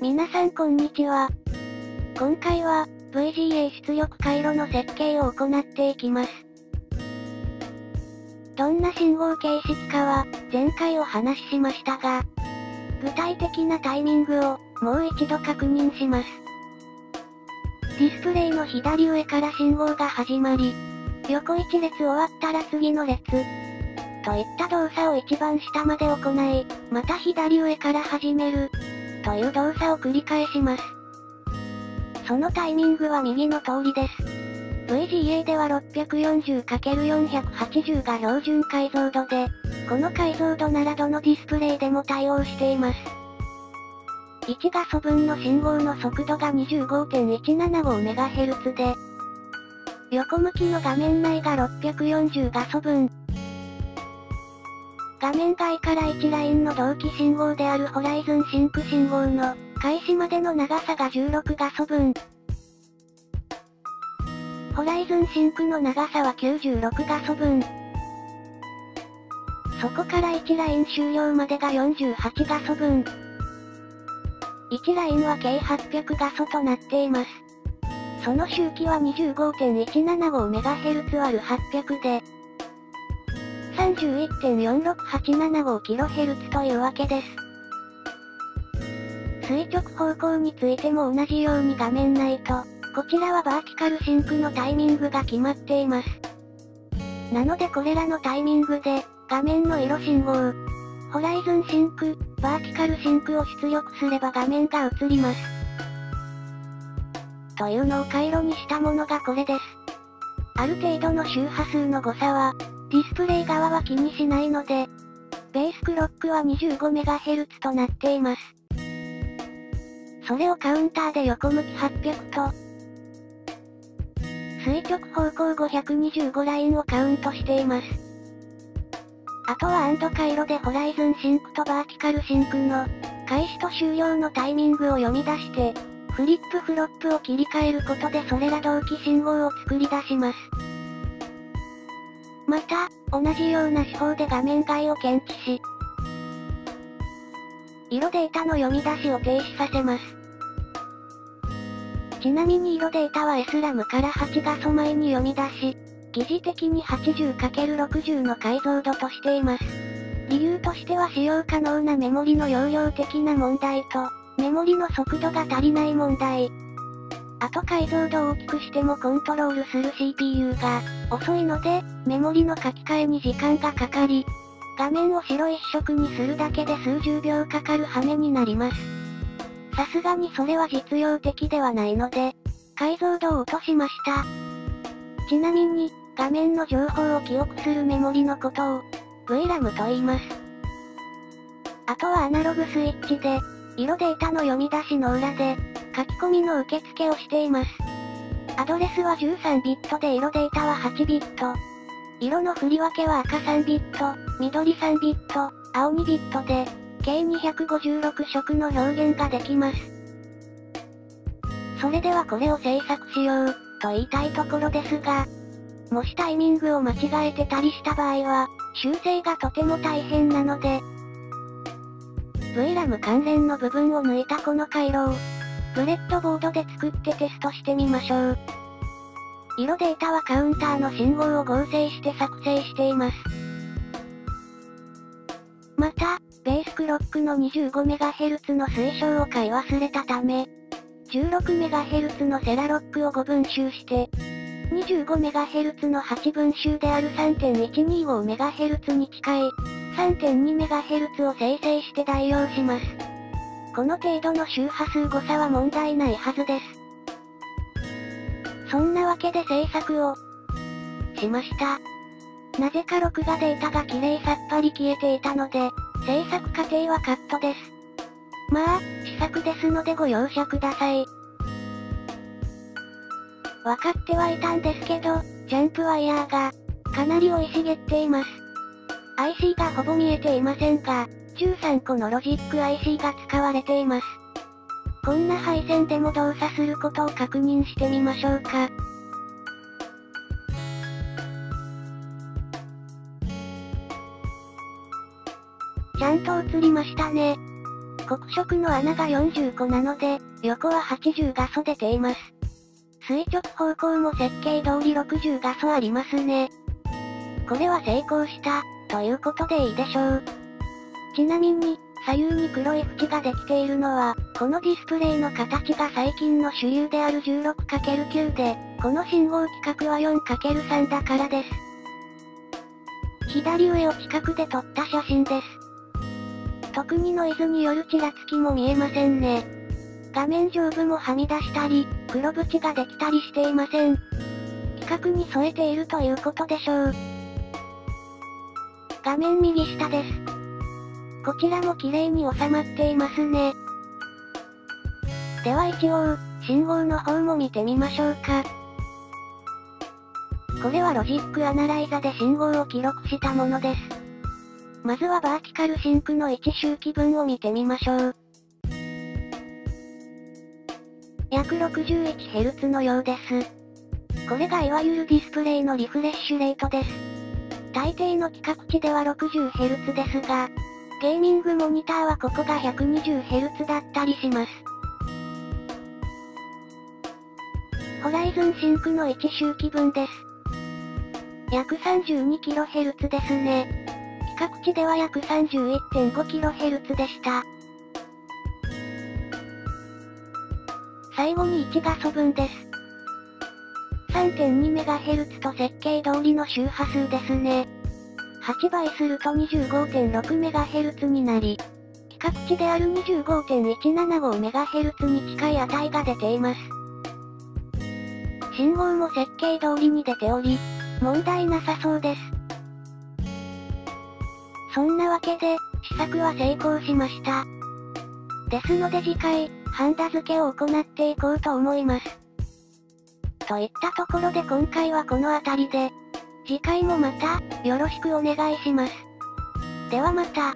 皆さんこんにちは。今回は、VGA 出力回路の設計を行っていきます。どんな信号形式かは、前回お話ししましたが、具体的なタイミングを、もう一度確認します。ディスプレイの左上から信号が始まり、横一列終わったら次の列、といった動作を一番下まで行い、また左上から始める、という動作を繰り返します。そのタイミングは右の通りです。VGA では 640×480 が標準解像度で、この解像度ならどのディスプレイでも対応しています。1画素分の信号の速度が 25.175MHz で、横向きの画面内が640画素分。画面外から1ラインの同期信号である horizon sync 信号の開始までの長さが16画素分。 horizon sync の長さは96画素分。そこから1ライン終了までが48画素分。1ラインは計800画素となっています。その周期は 25.175MHz 割る800で、31.46875kHz というわけです。垂直方向についても同じように画面内と、こちらは vertical sync のタイミングが決まっています。なのでこれらのタイミングで、画面の色信号、 horizon sync、vertical sync を出力すれば画面が映ります。というのを回路にしたものがこれです。ある程度の周波数の誤差は、ディスプレイ側は気にしないので、ベースクロックは 25MHz となっています。それをカウンターで横向き800と、垂直方向525ラインをカウントしています。あとは AND 回路で horizon sync と vertical sync の開始と終了のタイミングを読み出して、フリップフロップを切り替えることでそれら同期信号を作り出します。また、同じような手法で画面外を検知し、色データの読み出しを停止させます。ちなみに色データは S ラムから8画素前に読み出し、疑似的に 80×60 の解像度としています。理由としては使用可能なメモリの容量的な問題と、メモリの速度が足りない問題。あと解像度を大きくしてもコントロールする CPU が遅いので、メモリの書き換えに時間がかかり、画面を白一色にするだけで数十秒かかる羽目になります。さすがにそれは実用的ではないので、解像度を落としました。ちなみに、画面の情報を記憶するメモリのことを、VRAM と言います。あとはアナログスイッチで、色データの読み出しの裏で、書き込みの受付をしています。アドレスは13ビットで色データは8ビット。色の振り分けは赤3ビット、緑3ビット、青2ビットで、計256色の表現ができます。それではこれを制作しよう、と言いたいところですが、もしタイミングを間違えてたりした場合は、修正がとても大変なので、VRAM 関連の部分を抜いたこの回路を、ブレッドボードで作ってテストしてみましょう。色データはカウンターの信号を合成して作成しています。また、ベースクロックの 25MHz の推奨を買い忘れたため、16MHz のセラロックを5分集して、25MHz の8分集である 3.125MHz に近い 3.2MHz を生成して代用します。この程度の周波数誤差は問題ないはずです。そんなわけで制作をしました。なぜか録画データが綺麗さっぱり消えていたので、制作過程はカットです。まあ、試作ですのでご容赦ください。わかってはいたんですけど、ジャンプワイヤーが、かなり生い茂っています。IC がほぼ見えていませんが、13個のロジック IC が使われています。こんな配線でも動作することを確認してみましょうか。ちゃんと映りましたね。黒色の穴が40個なので、横は80画素出ています。垂直方向も設計通り60画素ありますね。これは成功した、ということでいいでしょう。ちなみに、左右に黒い縁ができているのは、このディスプレイの形が最近の主流である 16×9 で、この信号規格は 4×3 だからです。左上を近くで撮った写真です。特にノイズによるちらつきも見えませんね。画面上部もはみ出したり、黒縁ができたりしていません。規格に添えているということでしょう。画面右下です。こちらも綺麗に収まっていますね。では一応、信号の方も見てみましょうか。これはロジックアナライザで信号を記録したものです。まずは vertical sync の1周期分を見てみましょう。約 61Hz のようです。これがいわゆるディスプレイのリフレッシュレートです。大抵の規格値では 60Hz ですが、ゲーミングモニターはここが 120Hz だったりします。ホライズンシンクの1周期分です。約 32kHz ですね。規格値では約 31.5kHz でした。最後に1画素分です。3.2MHz と設計通りの周波数ですね。8倍すると 25.6MHz になり、規格値である 25.175MHz に近い値が出ています。信号も設計通りに出ており、問題なさそうです。そんなわけで、試作は成功しました。ですので次回、ハンダ付けを行っていこうと思います。といったところで今回はこの辺りで、次回もまた、よろしくお願いします。ではまた。